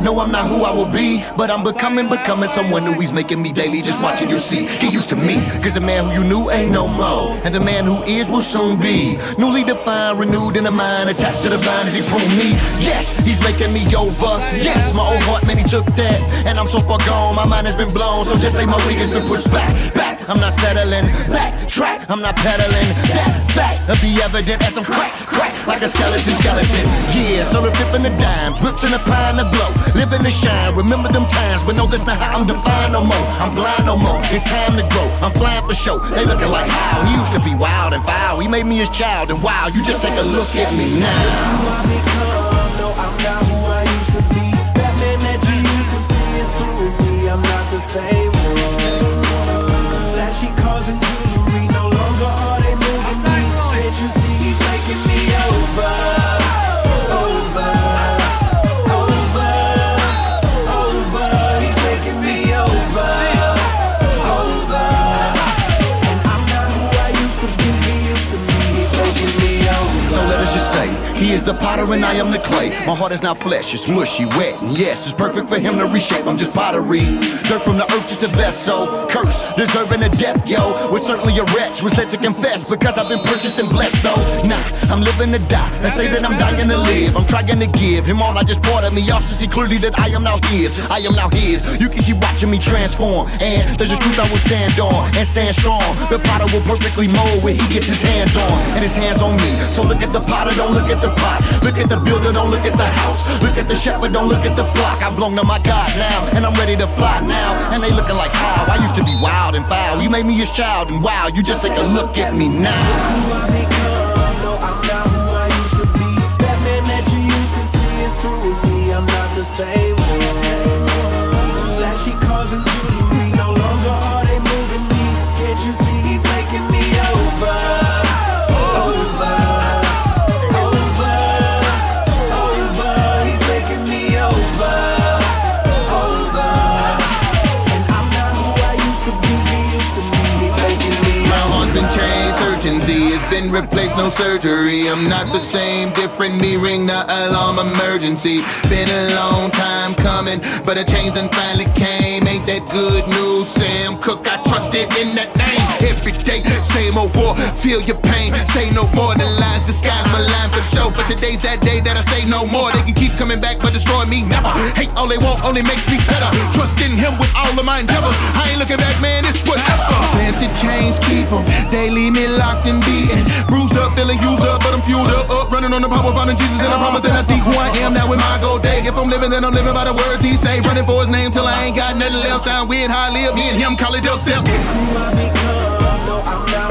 no, I'm not who I will be. But I'm becoming, becoming someone new. He's making me daily, just watching you see. Get used to me, cause the man who you knew ain't no more. And the man who is will soon be. Newly defined, renewed in the mind, attached to the vine as he prune me. Yes, he's making me over. Yes, my old heart, man, he took that. And I'm so far gone, my mind has been blown. So just say my week has been pushed back, back. I'm not settling, back, track, I'm not pedaling. That fact will be evident as I'm crack, crack, like a skeleton, skeleton. Yeah, so the flipping the dimes, whips in the pine to blow. Living the shine, remember them times, but no, that's not how I'm defined no more. I'm blind no more, it's time to grow. I'm flying for show, they looking like how. He used to be wild and foul, he made me his child, and wow, you just take a look at me now. who I become. No, I'm not who I used to be. That man that you used to see is through me. I'm not the same he is the potter and I am the clay. My heart is not flesh, it's mushy, wet, and yes, it's perfect for him to reshape. I'm just pottery, dirt from the earth, just a vessel. Curse, deserving of death, yo. Was certainly a wretch, was led to confess because I've been purchased and blessed, though. Nah, I'm living to die and say that I'm dying to live. I'm trying to give him all I just bought of me. Y'all should see clearly that I am now his. I am now his. You can keep watching me transform, and there's a truth I will stand on and stand strong. The potter will perfectly mold when he gets his hands on, and his hands on me. So look at the potter, don't look at the pot. Look at the builder, don't look at the house. Look at the shepherd, don't look at the flock. I belong to my God now, and I'm ready to fly now. And they looking like how I used to be wild and foul. You made me his child, and wow, you just take a look at me now. who has been replaced, no surgery. I'm not the same, different. Me ring the alarm emergency. Been a long time coming, but a change done finally came. Ain't that good news, Sam Cooke? I trusted in that name every day. Same old oh war, feel your pain. Say no more than lies, disguise my line for show. But today's that day that I say no more. They can keep coming back, but destroy me never. Hate all they want, only makes me better. Trust in him with all of my endeavors. I ain't looking back, man, it's whatever. Fancy chains keep 'em. They leave me locked and beaten. Bruised up, feeling used up, but I'm fueled up. Up, running on the power, finding Jesus, and I promise that I see who I am now with my gold day. If I'm living, then I'm living by the words he say. Running for his name till I ain't got nothing left. Sound weird how I live. Me and him call it dubstep. who I become. No, I'm not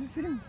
Üzülürüm.